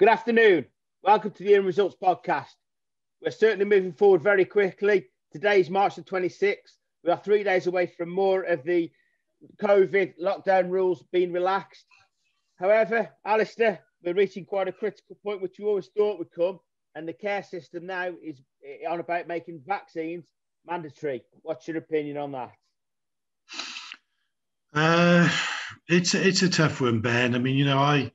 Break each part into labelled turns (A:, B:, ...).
A: Good afternoon. Welcome to the Human Results podcast. We're certainly moving forward very quickly. Today is March the 26th. We are three days away from more of the COVID lockdown rules being relaxed. However, Alasdair, we're reaching quite a critical point, which you always thought would come, and the care system now is on about making vaccines mandatory. What's your opinion on that?
B: Uh, it's it's a tough one, Ben. I mean, you know, I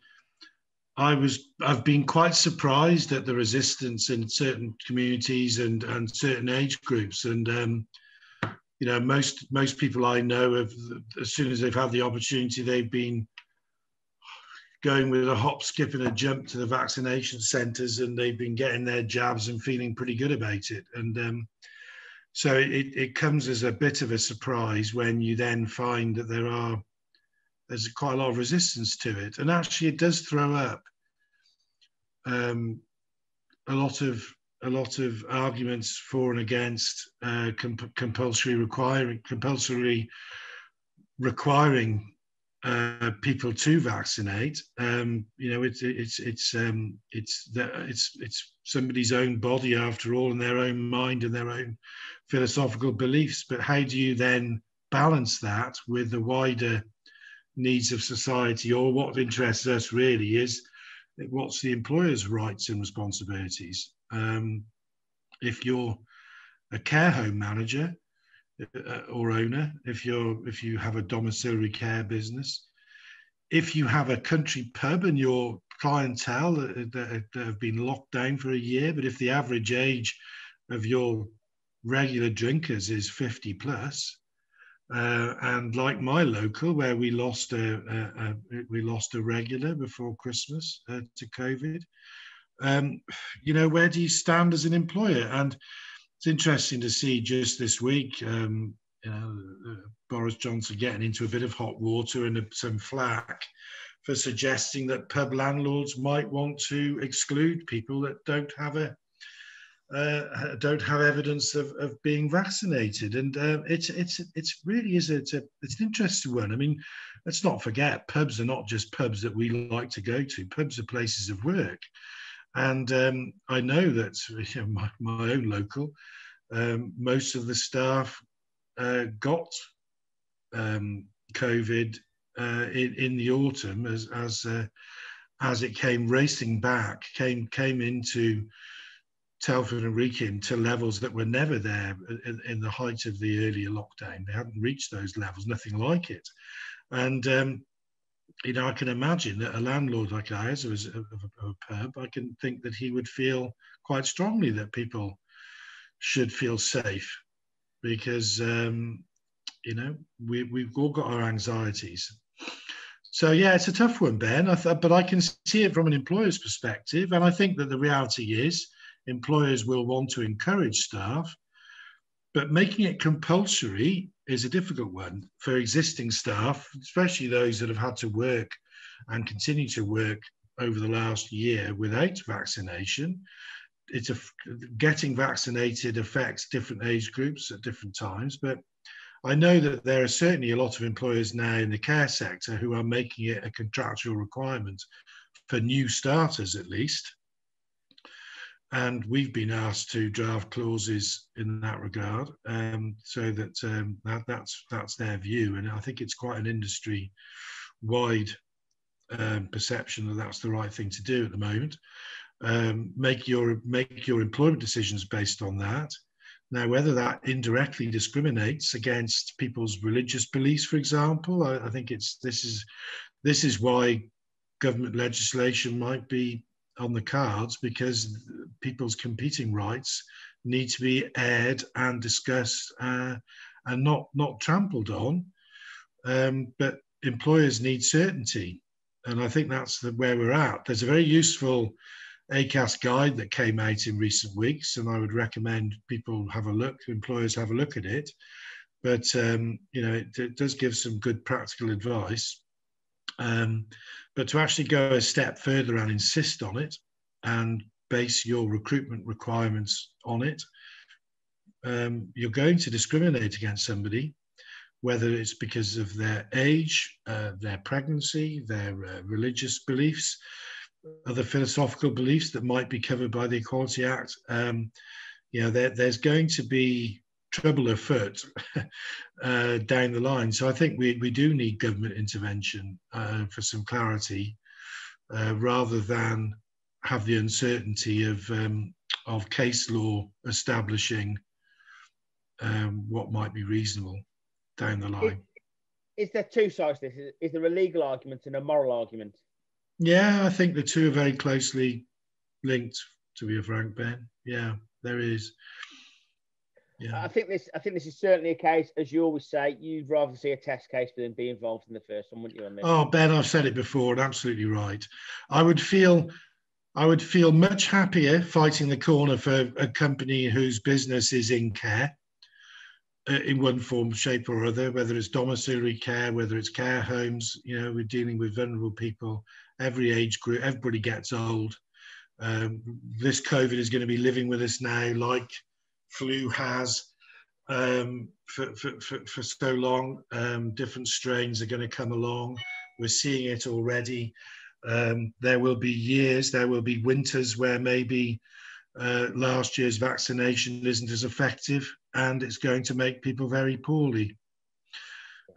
B: I was I've been quite surprised at the resistance in certain communities and and certain age groups. And um, you know most most people I know have as soon as they've had the opportunity they've been going with a hop skip and a jump to the vaccination centres and they've been getting their jabs and feeling pretty good about it. And um, so it, it comes as a bit of a surprise when you then find that there are there's quite a lot of resistance to it. And actually, it does throw up um, a lot of a lot of arguments for and against uh, comp- compulsory requiring compulsory requiring uh, people to vaccinate. Um, you know, it's it's it's um, it's it's it's somebody's own body after all, and their own mind and their own philosophical beliefs. But how do you then balance that with the wider needs of society, or what interests us really is what's the employer's rights and responsibilities? Um, if you're a care home manager uh, or owner, if you're if you have a domiciliary care business, if you have a country pub and your clientele that, that, that have been locked down for a year, but if the average age of your regular drinkers is 50 plus, uh, and like my local, where we lost a, a, a, we lost a regular before Christmas uh, to COVID. Um, you know, where do you stand as an employer? And it's interesting to see just this week, um, you know, uh, Boris Johnson getting into a bit of hot water and some flack for suggesting that pub landlords might want to exclude people that don't have a uh, don't have evidence of, of being vaccinated. And uh, it's it's it's really is a, it's a it's an interesting one. I mean, let's not forget pubs are not just pubs that we like to go to. Pubs are places of work, and um, I know that you know, my, my own local, um, most of the staff uh, got um, COVID uh, in in the autumn as as uh, as it came racing back, came came into Telford and Wrekin to levels that were never there in, in, the height of the earlier lockdown. They hadn't reached those levels, nothing like it. And, um, you know, I can imagine that a landlord like ours, of a, of a pub, I can think that he would feel quite strongly that people should feel safe because, um, you know, we, we've all got our anxieties. So yeah, it's a tough one, Ben. I th- but I can see it from an employer's perspective, and I think that the reality is employers will want to encourage staff, but making it compulsory is a difficult one for existing staff, especially those that have had to work and continue to work over the last year without vaccination. It's a, getting vaccinated affects different age groups at different times, but I know that there are certainly a lot of employers now in the care sector who are making it a contractual requirement for new starters, at least, and we've been asked to draft clauses in that regard, um, so that, um, that that's that's their view, and I think it's quite an industry-wide um, perception that that's the right thing to do at the moment. Um, make your make your employment decisions based on that. Now, whether that indirectly discriminates against people's religious beliefs, for example, I, I think it's this is this is why government legislation might be on the cards because people's competing rights need to be aired and discussed uh, and not not trampled on. Um, but employers need certainty, and I think that's the, where we're at. There's a very useful ACAS guide that came out in recent weeks, and I would recommend people have a look. Employers have a look at it, but um, you know it, it does give some good practical advice. Um, but to actually go a step further and insist on it and base your recruitment requirements on it, um, you're going to discriminate against somebody, whether it's because of their age, uh, their pregnancy, their uh, religious beliefs, other philosophical beliefs that might be covered by the Equality Act. Um, you know, there, there's going to be trouble afoot uh, down the line. So I think we, we do need government intervention uh, for some clarity uh, rather than have the uncertainty of, um, of case law establishing um, what might be reasonable down the line.
A: Is, is there two sides to this? Is, is there a legal argument and a moral argument?
B: Yeah, I think the two are very closely linked, to be frank, Ben. Yeah, there is.
A: Yeah. I think this. I think this is certainly a case, as you always say, you'd rather see a test case than be involved in the first one, wouldn't you? On this?
B: Oh, Ben, I've said it before, and absolutely right. I would feel, I would feel much happier fighting the corner for a company whose business is in care, uh, in one form, shape, or other. Whether it's domiciliary care, whether it's care homes. You know, we're dealing with vulnerable people. Every age group, everybody gets old. Um, this COVID is going to be living with us now, like flu has um, for, for, for, for, so long. Um, different strains are going to come along. We're seeing it already. Um, there will be years, there will be winters where maybe uh, last year's vaccination isn't as effective and it's going to make people very poorly.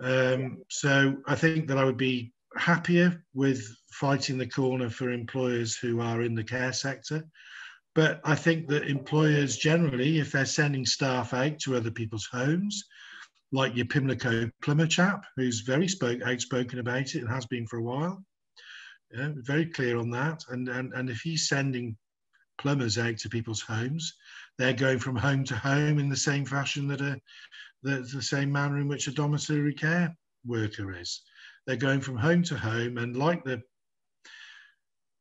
B: Um, so I think that I would be happier with fighting the corner for employers who are in the care sector. But I think that employers generally, if they're sending staff out to other people's homes, like your Pimlico plumber chap, who's very spoke, outspoken about it and has been for a while, yeah, very clear on that. And, and, and if he's sending plumbers out to people's homes, they're going from home to home in the same fashion that a the, the same manner in which a domiciliary care worker is. They're going from home to home, and like the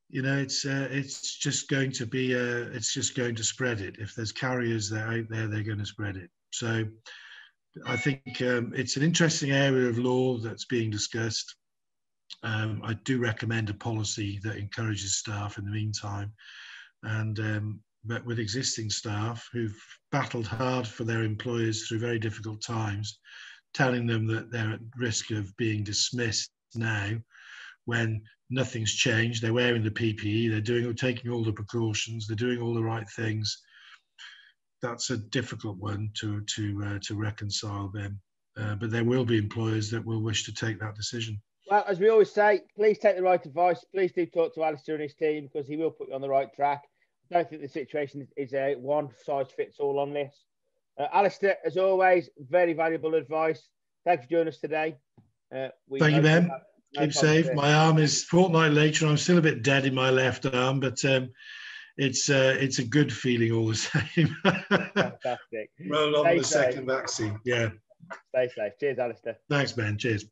B: you know, it's uh, it's just going to be uh, it's just going to spread it. If there's carriers that out there, they're going to spread it. So I think um, it's an interesting area of law that's being discussed. Um, I do recommend a policy that encourages staff in the meantime, and um, but with existing staff who've battled hard for their employers through very difficult times, telling them that they're at risk of being dismissed now when nothing's changed. They're wearing the PPE. They're doing, taking all the precautions. They're doing all the right things. That's a difficult one to to uh, to reconcile them. Uh, but there will be employers that will wish to take that decision.
A: Well, as we always say, please take the right advice. Please do talk to Alasdair and his team because he will put you on the right track. I don't think the situation is a one size fits all on this. Uh, Alasdair, as always, very valuable advice. Thank you for joining us today.
B: Uh, Thank you, Ben. Keep safe. My arm is fortnight later. I'm still a bit dead in my left arm, but um, it's uh, it's a good feeling all the same.
A: Fantastic.
B: Roll on Stay the safe. second vaccine. Yeah.
A: Stay safe. Cheers, Alasdair.
B: Thanks, man. Cheers.